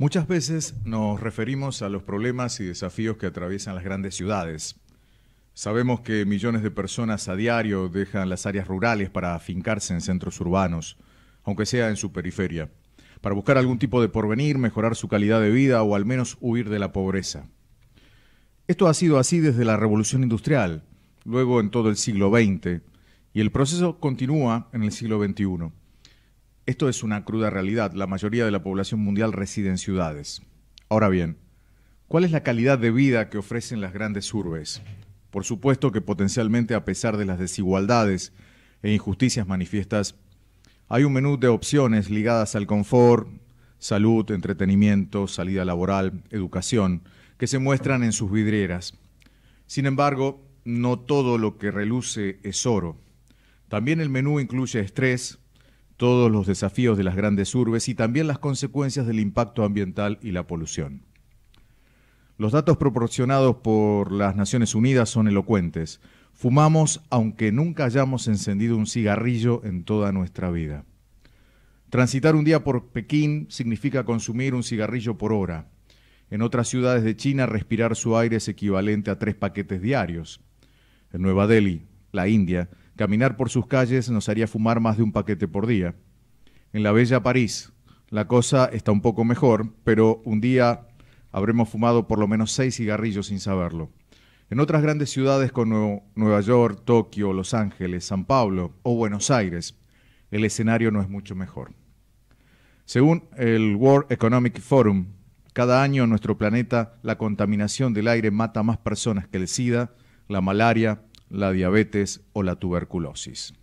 Muchas veces nos referimos a los problemas y desafíos que atraviesan las grandes ciudades. Sabemos que millones de personas a diario dejan las áreas rurales para afincarse en centros urbanos, aunque sea en su periferia, para buscar algún tipo de porvenir, mejorar su calidad de vida o al menos huir de la pobreza. Esto ha sido así desde la Revolución Industrial, luego en todo el siglo XX, y el proceso continúa en el siglo XXI. Esto es una cruda realidad. La mayoría de la población mundial reside en ciudades. Ahora bien, ¿cuál es la calidad de vida que ofrecen las grandes urbes? Por supuesto que potencialmente, a pesar de las desigualdades e injusticias manifiestas, hay un menú de opciones ligadas al confort, salud, entretenimiento, salida laboral, educación, que se muestran en sus vidrieras. Sin embargo, no todo lo que reluce es oro. También el menú incluye estrés, todos los desafíos de las grandes urbes y también las consecuencias del impacto ambiental y la polución. Los datos proporcionados por las Naciones Unidas son elocuentes. Fumamos aunque nunca hayamos encendido un cigarrillo en toda nuestra vida. Transitar un día por Pekín significa consumir un cigarrillo por hora. En otras ciudades de China respirar su aire es equivalente a tres paquetes diarios. En Nueva Delhi, la India, Caminar por sus calles nos haría fumar más de un paquete por día. En la bella París, la cosa está un poco mejor, pero un día habremos fumado por lo menos seis cigarrillos sin saberlo. En otras grandes ciudades como Nueva York, Tokio, Los Ángeles, San Pablo o Buenos Aires, el escenario no es mucho mejor. Según el World Economic Forum, cada año en nuestro planeta la contaminación del aire mata más personas que el SIDA, la malaria, la diabetes o la tuberculosis.